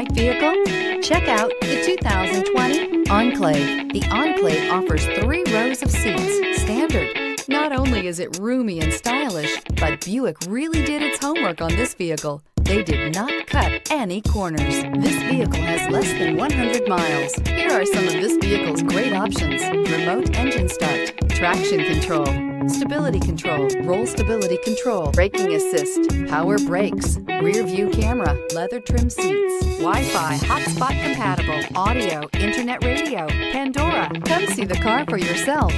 right vehicle? Check out the 2020 Enclave. The Enclave offers three rows of seats, standard. Not only is it roomy and stylish, but Buick really did its homework on this vehicle. They did not cut any corners. This vehicle has less than 100 miles. Here are some of this vehicle's great options. Remote engine start, traction control, stability control, roll stability control, braking assist, power brakes, rear view camera, leather trim seats, Wi-Fi, hotspot compatible, audio, internet radio, Pandora. Come see the car for yourself.